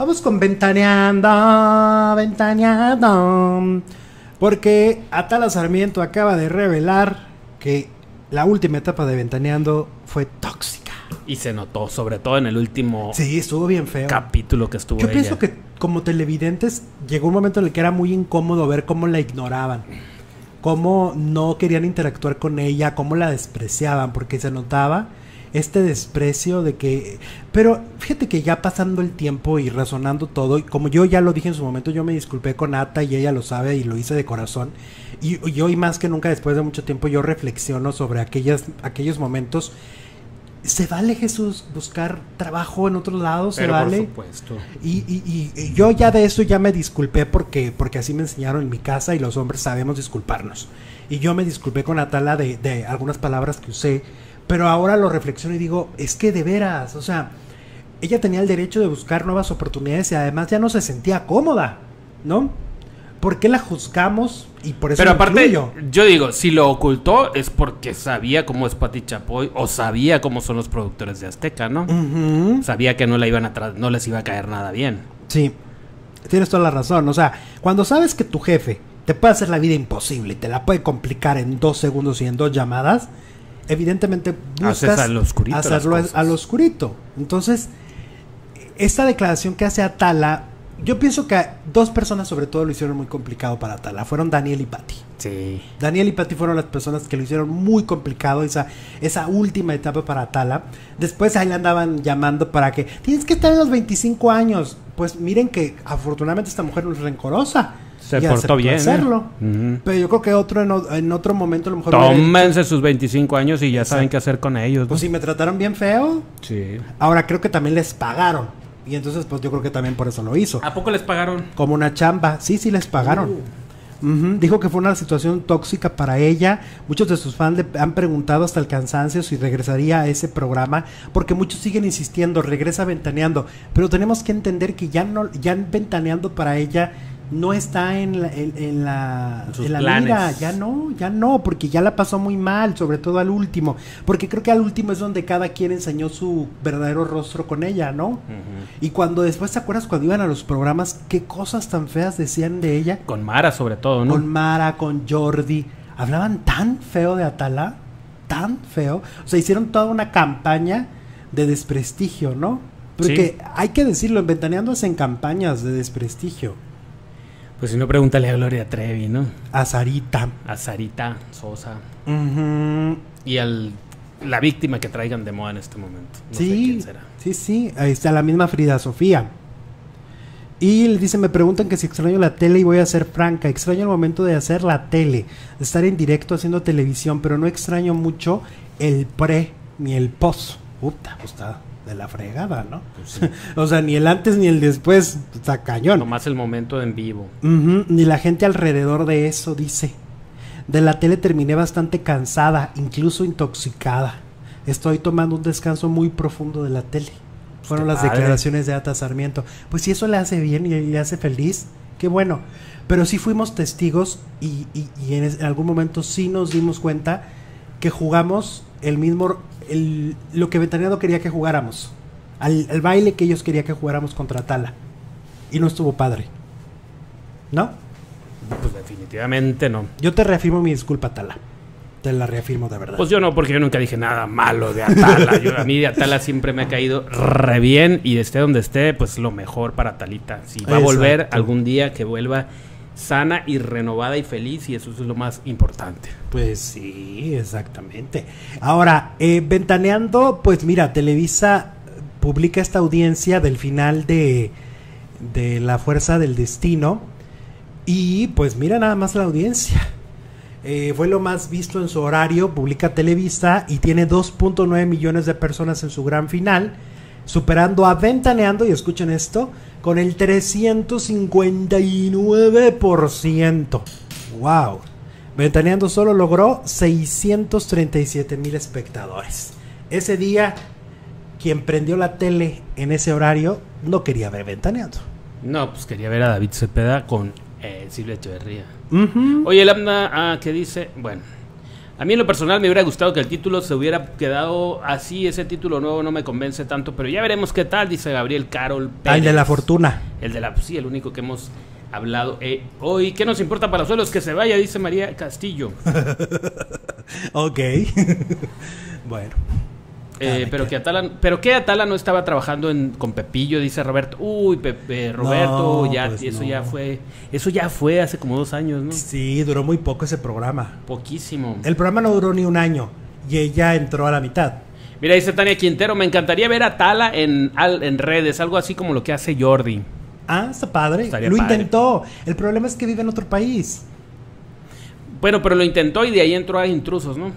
Vamos con Ventaneando, Ventaneando. Porque Atala Sarmiento acaba de revelar que la última etapa de Ventaneando fue tóxica. Y se notó, sobre todo en el último Sí, estuvo bien feo. capítulo que estuvo Yo ella. pienso que como televidentes llegó un momento en el que era muy incómodo ver cómo la ignoraban, cómo no querían interactuar con ella, cómo la despreciaban, porque se notaba este desprecio de que... Pero fíjate que ya pasando el tiempo y razonando todo, y como yo ya lo dije en su momento, yo me disculpé con Ata y ella lo sabe y lo hice de corazón. Y, y hoy más que nunca, después de mucho tiempo, yo reflexiono sobre aquellas, aquellos momentos. ¿Se vale Jesús buscar trabajo en otros lados? ¿Se vale? por supuesto. Y, y- y- y yo ya de eso ya me disculpé porque, porque así me enseñaron en mi casa y los hombres sabemos disculparnos. Y yo me disculpé con Atala de, de algunas palabras que usé, pero ahora lo reflexiono y digo, es que de veras, o sea, ella tenía el derecho de buscar nuevas oportunidades y además ya no se sentía cómoda, ¿no? ¿Por qué la juzgamos? Y por eso Pero aparte, incluyo. yo digo, si lo ocultó es porque sabía cómo es Pati Chapoy o sabía cómo son los productores de Azteca, ¿no? Sabía que no la iban a no les iba a caer nada bien. Sí, tienes toda la razón. O sea, cuando sabes que tu jefe te puede hacer la vida imposible y te la puede complicar en dos segundos y en dos llamadas, evidentemente buscas Haces al oscurito hacerlo al oscurito. Entonces, esta declaración que hace Atala, yo pienso que dos personas sobre todo lo hicieron muy complicado para Atala. Fueron Daniel y Patti. Sí. Daniel y Patti fueron las personas que lo hicieron muy complicado esa, esa última etapa para Atala. Después ahí le andaban llamando para que tienes que estar en los 25 años. Pues miren que afortunadamente esta mujer no es rencorosa. Se y portó bien. ¿eh? hacerlo. Ujú. Pero yo creo que otro en, o- en otro momento a lo mejor... Tómense sus 25 años y ya saben qué hacer con ellos. ¿no? Pues si me trataron bien feo. Sí. Ahora creo que también les pagaron. Y entonces pues yo creo que también por eso lo hizo. ¿A poco les pagaron? Como una chamba. Sí, sí les pagaron. Ujú, Dijo que fue una situación tóxica para ella. Muchos de sus fans le han preguntado hasta el cansancio si regresaría a ese programa, porque muchos siguen insistiendo, regresa ventaneando. Pero tenemos que entender que ya no, ya ventaneando para ella no está en la, en, en la, En sus en la mira, ya no, ya no, porque ya la pasó muy mal, sobre todo al último, porque creo que al último es donde cada quien enseñó su verdadero rostro con ella, ¿no? Y cuando después, ¿te acuerdas cuando iban a los programas, qué cosas tan feas decían de ella? Con Mara sobre todo, ¿no? Con Mara, con Jordi. Hablaban tan feo de Atala, tan feo. O sea, hicieron toda una campaña de desprestigio, ¿no? Porque hay que decirlo, en Ventaneando hacen campañas de desprestigio. Pues si no, pregúntale a Gloria Trevi, ¿no? A Sarita. A Sarita Sosa. Ujú. Y al la víctima que traigan de moda en este momento. No sé sí, quién será. sí, sí. Ahí está la misma Frida Sofía. Y le dice, me preguntan que si extraño la tele y voy a ser franca. Extraño el momento de hacer la tele, de estar en directo haciendo televisión, pero no extraño mucho el pre ni el post. Puta, pues está de la fregada, ¿no? o sea, ni el antes ni el después, está cañón. Nomás el momento en vivo. Ni la gente alrededor de eso dice. De la tele terminé bastante cansada, incluso intoxicada. Estoy tomando un descanso muy profundo de la tele. Fueron qué las padre. declaraciones de Ata Sarmiento. Pues si eso le hace bien y le hace feliz, qué bueno. Pero sí fuimos testigos y, y- y en, es- en algún momento sí nos dimos cuenta que jugamos el mismo, el- lo que Ventaneando quería que jugáramos. Al, al baile que ellos querían que jugáramos contra Tala. Y no estuvo padre. ¿No? Pues definitivamente no. Yo te reafirmo mi disculpa, Tala. Te la reafirmo de verdad. Pues yo no, porque yo nunca dije nada malo de Atala. Yo, a mí de Atala siempre me ha caído re bien y esté donde esté, pues lo mejor para Talita. Si va a volver algún día, que vuelva sana y renovada y feliz y eso es lo más importante. Pues sí, exactamente. Ahora, eh, ventaneando, pues mira, Televisa publica esta audiencia del final de, de La Fuerza del Destino. Y pues mira nada más la audiencia. Eh, fue lo más visto en su horario, publica Televisa y tiene 2.9 millones de personas en su gran final, superando a Ventaneando, y escuchen esto, con el 359%. ¡Wow! Ventaneando solo logró 637 mil espectadores. Ese día, quien prendió la tele en ese horario no quería ver Ventaneando. No, pues quería ver a David Cepeda con eh, Silvia Echeverría. Ujú. Oye, el AMNA, ah, ¿qué dice? Bueno, A mí en lo personal me hubiera gustado que el título se hubiera quedado así, ese título nuevo no me convence tanto, pero ya veremos qué tal, dice Gabriel Carol Pérez. Ah, el de la fortuna. El de la, sí, el único que hemos hablado eh, hoy. ¿Qué nos importa para los suelos? Que se vaya, dice María Castillo. ok. bueno. Eh, pero que Atala, pero que Atala no estaba trabajando en, con Pepillo, dice Roberto. Uy, Pepe, Roberto, ya pues eso ya fue, eso ya fue hace como dos años, ¿no? Sí, duró muy poco ese programa. Poquísimo. El programa no duró ni un año y ella entró a la mitad. Mira, dice Tania Quintero, me encantaría ver a Tala en, en redes, algo así como lo que hace Jordi. Ah, está padre. lo intentó. El problema es que vive en otro país. Bueno, pero lo intentó y de ahí entró a intrusos, ¿no?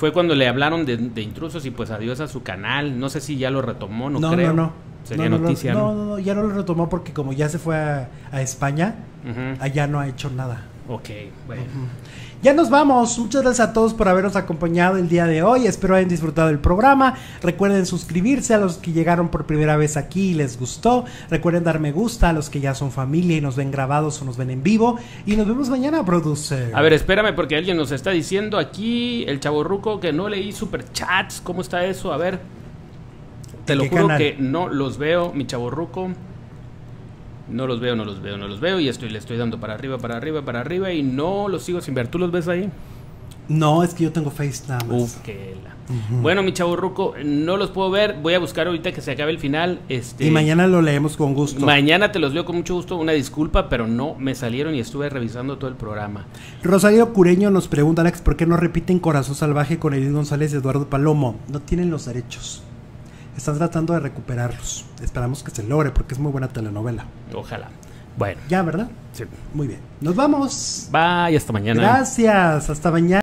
Fue cuando le hablaron de, intrusos y pues adiós a su canal. No sé si ya lo retomó, no, no creo. No, no, Sería no. noticia, no, no, no, ya no lo retomó porque como ya se fue a, España, allá no ha hecho nada. Ok, bueno. Ya nos vamos. Muchas gracias a todos por habernos acompañado el día de hoy. Espero hayan disfrutado del programa. Recuerden suscribirse a los que llegaron por primera vez aquí y les gustó. Recuerden dar me gusta a los que ya son familia y nos ven grabados o nos ven en vivo. Y nos vemos mañana, producer. A ver, espérame porque alguien nos está diciendo aquí, el chaborruco, que no leí superchats. ¿Cómo está eso? A ver. Te lo juro que no los veo, mi chaborruco. No los veo, no los veo, no los veo. Y estoy, le estoy dando para arriba, para arriba, para arriba. Y no los sigo sin ver. ¿Tú los ves ahí? No, es que yo tengo Face nada Uf, qué la... Bueno, mi chavo Ruco, no los puedo ver. Voy a buscar ahorita que se acabe el final. Este... Y mañana lo leemos con gusto. Mañana te los leo con mucho gusto. Una disculpa, pero no me salieron y estuve revisando todo el programa. Rosario Cureño nos pregunta, Alex, ¿por qué no repiten Corazón Salvaje con Edith González y Eduardo Palomo? No tienen los derechos. Están tratando de recuperarlos. Esperamos que se logre porque es muy buena telenovela. Ojalá. Bueno. Ya, ¿verdad? Sí. Muy bien. Nos vamos. Bye, hasta mañana. Gracias, hasta mañana.